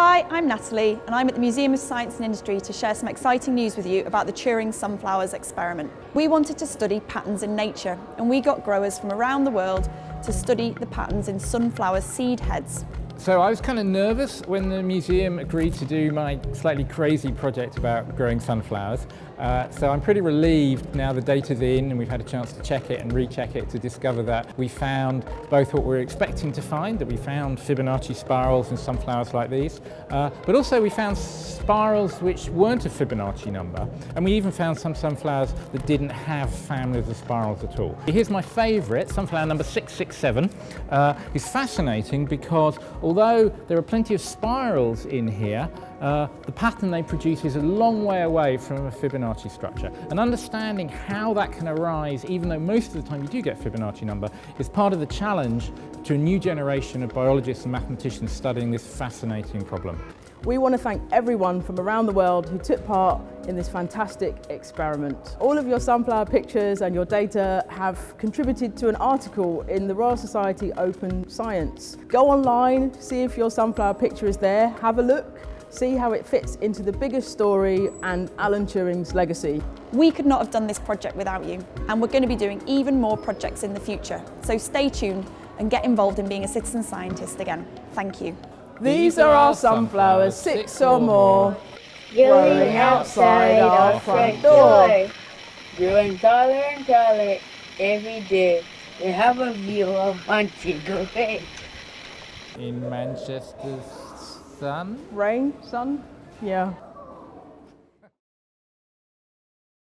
Hi, I'm Natalie and I'm at the Museum of Science and Industry to share some exciting news with you about the Turing Sunflowers experiment. We wanted to study patterns in nature and we got growers from around the world to study the patterns in sunflower seed heads. So I was kind of nervous when the museum agreed to do my slightly crazy project about growing sunflowers. Uh, so I'm pretty relieved now the data's in and we've had a chance to check it and recheck it to discover that we found both what we were expecting to find, that we found Fibonacci spirals in sunflowers like these, uh, but also we found spirals which weren't a Fibonacci number. And we even found some sunflowers that didn't have families of spirals at all. Here's my favorite, sunflower number 667. Uh, is fascinating because although there are plenty of spirals in here, uh, the pattern they produce is a long way away from a Fibonacci structure. And understanding how that can arise, even though most of the time you do get Fibonacci number, is part of the challenge to a new generation of biologists and mathematicians studying this fascinating problem. We want to thank everyone from around the world who took part in this fantastic experiment. All of your sunflower pictures and your data have contributed to an article in the Royal Society Open Science. Go online, see if your sunflower picture is there, have a look, see how it fits into the bigger story and Alan Turing's legacy. We could not have done this project without you and we're going to be doing even more projects in the future. So stay tuned and get involved in being a citizen scientist again. Thank you. These are our sunflowers, six or more, growing outside our front door. Growing taller and taller every day. We have a view of Montego Bay. In Manchester's sun, Rain, sun, yeah.